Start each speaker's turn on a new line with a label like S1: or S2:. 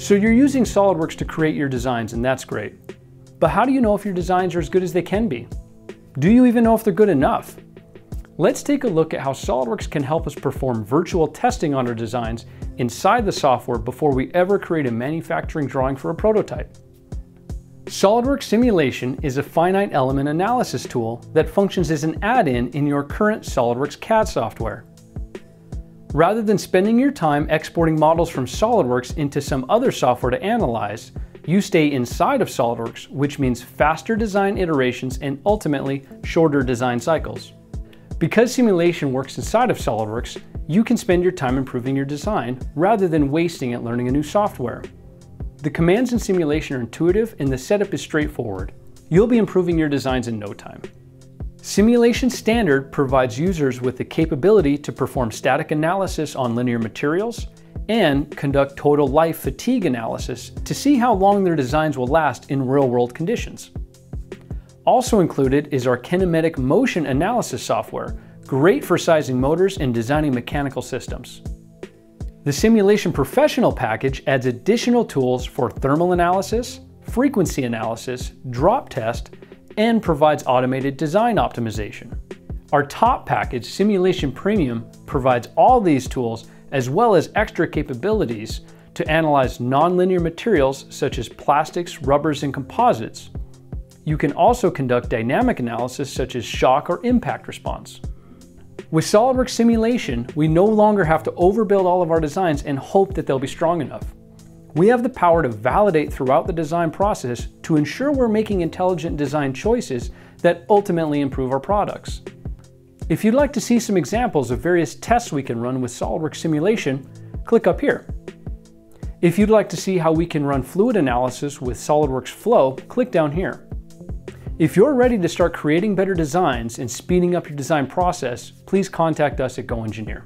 S1: So you're using SOLIDWORKS to create your designs and that's great. But how do you know if your designs are as good as they can be? Do you even know if they're good enough? Let's take a look at how SOLIDWORKS can help us perform virtual testing on our designs inside the software before we ever create a manufacturing drawing for a prototype. SOLIDWORKS Simulation is a finite element analysis tool that functions as an add-in in your current SOLIDWORKS CAD software. Rather than spending your time exporting models from SOLIDWORKS into some other software to analyze, you stay inside of SOLIDWORKS, which means faster design iterations and ultimately shorter design cycles. Because simulation works inside of SOLIDWORKS, you can spend your time improving your design rather than wasting it learning a new software. The commands in simulation are intuitive and the setup is straightforward. You'll be improving your designs in no time. Simulation Standard provides users with the capability to perform static analysis on linear materials and conduct total life fatigue analysis to see how long their designs will last in real-world conditions. Also included is our kinematic motion analysis software, great for sizing motors and designing mechanical systems. The Simulation Professional package adds additional tools for thermal analysis, frequency analysis, drop test, and provides automated design optimization. Our top package, Simulation Premium, provides all these tools as well as extra capabilities to analyze nonlinear materials such as plastics, rubbers, and composites. You can also conduct dynamic analysis such as shock or impact response. With SOLIDWORKS simulation, we no longer have to overbuild all of our designs and hope that they'll be strong enough. We have the power to validate throughout the design process to ensure we're making intelligent design choices that ultimately improve our products. If you'd like to see some examples of various tests we can run with SOLIDWORKS simulation, click up here. If you'd like to see how we can run fluid analysis with SOLIDWORKS Flow, click down here. If you're ready to start creating better designs and speeding up your design process, please contact us at GoEngineer.